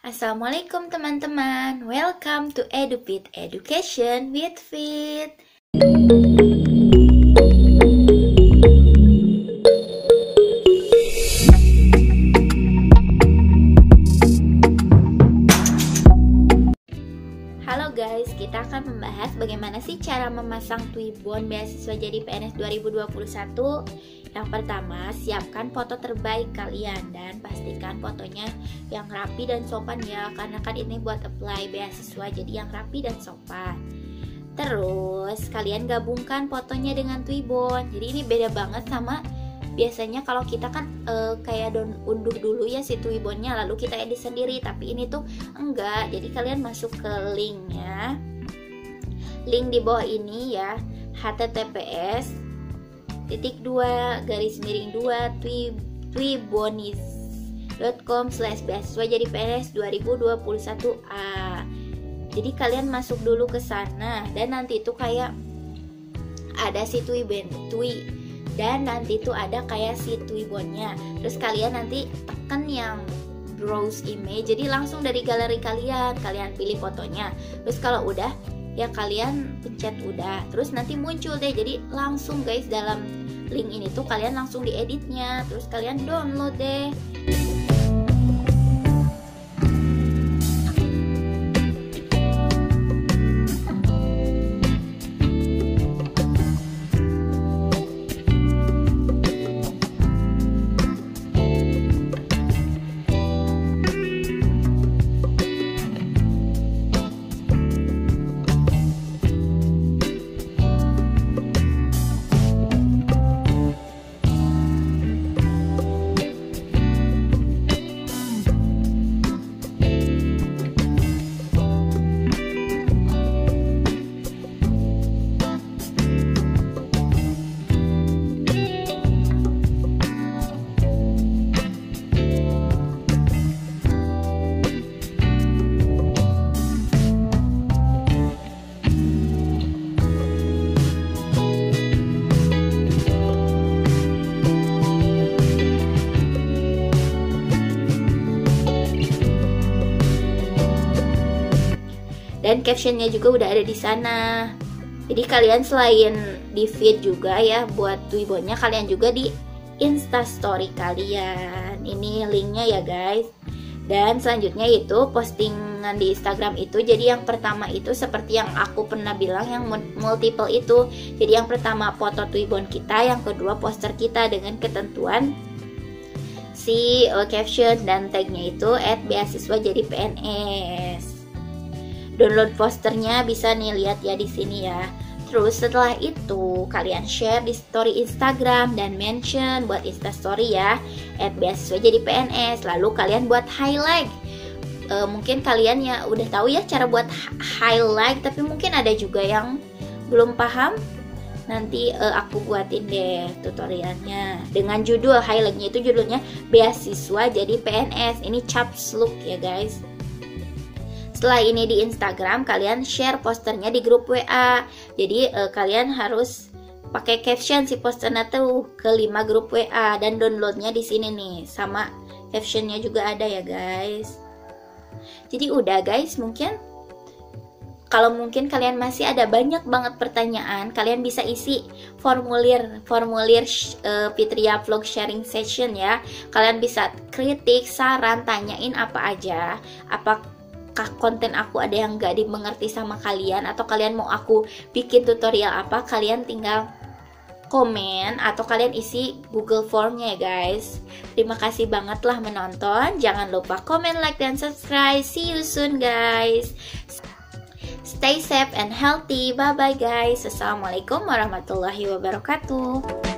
Assalamualaikum teman-teman, welcome to EduFit Education with Fit. Halo guys, kita akan membahas bagaimana sih cara memasang Twibbon beasiswa jadi PNS 2021 Yang pertama, siapkan foto terbaik kalian dan pastikan fotonya yang rapi dan sopan ya Karena kan ini buat apply beasiswa jadi yang rapi dan sopan. Terus, kalian gabungkan fotonya dengan Twibbon. Jadi ini beda banget sama biasanya kalau kita kan uh, kayak don unduh dulu ya si Twibbonnya lalu kita edit sendiri. Tapi ini tuh enggak. Jadi kalian masuk ke linknya. Link di bawah ini ya https titik dua garis miring dua twibonis.com slash beasiswa jadi PNS 2021A jadi kalian masuk dulu ke sana. Dan nanti itu kayak ada si Twiben Twi dan nanti tuh ada kayak si Twibbonnya terus kalian nanti tekan yang browse image. Jadi langsung dari galeri kalian kalian pilih fotonya. Terus kalau udah ya kalian pencet udah. Terus nanti muncul deh. Jadi langsung guys dalam link ini tuh kalian langsung dieditnya. Terus kalian download deh dan captionnya juga udah ada di sana. Jadi kalian selain di feed juga ya buat Twibbonnya kalian juga di Insta Story kalian. Ini linknya ya guys. Dan selanjutnya itu postingan di Instagram itu. Jadi yang pertama itu seperti yang aku pernah bilang yang multiple itu. Jadi yang pertama foto Twibbon kita. Yang kedua poster kita dengan ketentuan si uh, caption dan tagnya itu at beasiswa jadi PNS download posternya bisa nih lihat ya di sini ya. Terus setelah itu kalian share di story Instagram dan mention buat Insta story ya at beasiswa jadi PNS. Lalu kalian buat highlight. E, mungkin kalian ya udah tahu ya cara buat highlight tapi mungkin ada juga yang belum paham. Nanti e, aku buatin deh tutorialnya dengan judul highlightnya itu judulnya beasiswa jadi PNS. Ini caps look ya guys. Setelah ini di Instagram, kalian share posternya di grup WA. Jadi uh, kalian harus pakai caption si posternya tuh ke 5 grup WA dan downloadnya di sini nih. Sama captionnya juga ada ya guys. Jadi udah guys, mungkin kalau mungkin kalian masih ada banyak banget pertanyaan, kalian bisa isi formulir formulir uh, Fitria Vlog Sharing Session ya. Kalian bisa kritik, saran, tanyain apa aja, apa apakah konten aku ada yang gak dimengerti sama kalian atau kalian mau aku bikin tutorial apa kalian tinggal komen atau kalian isi Google Formnya ya guys. Terima kasih banget telah menonton. Jangan lupa komen like dan subscribe. See you soon guys. Stay safe and healthy. Bye bye guys. Assalamualaikum warahmatullahi wabarakatuh